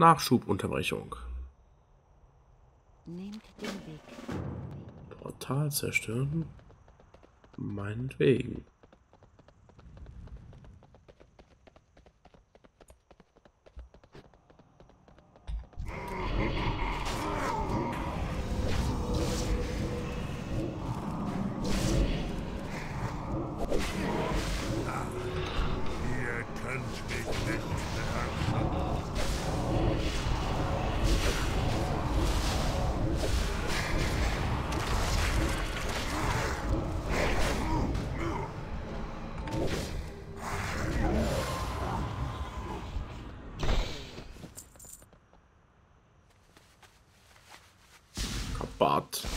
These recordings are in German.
Nachschubunterbrechung. Nehmt den Weg. Portal zerstören? Meinetwegen. Kabat.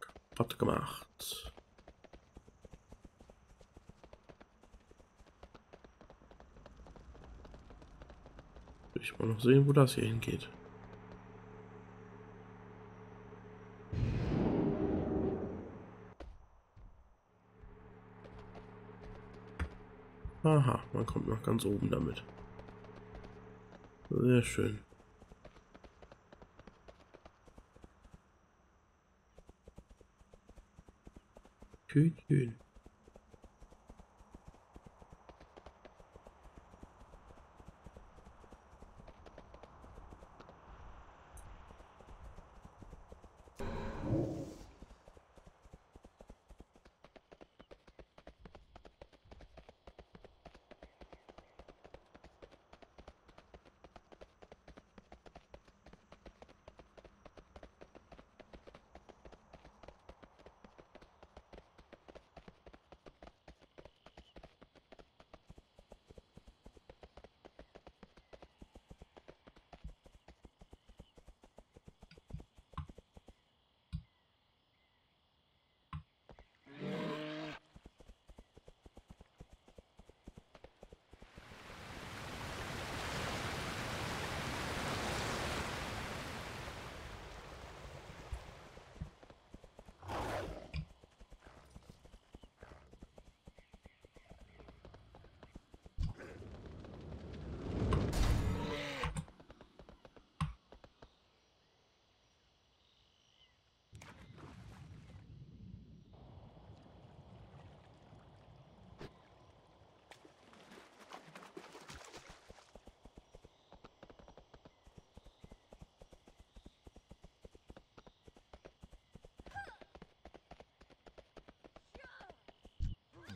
Kaputt gemacht. Will ich mal noch sehen, wo das hier hingeht. Aha, man kommt noch ganz oben damit. Sehr schön. Schön, schön.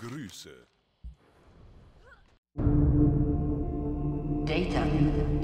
Grüße. Data.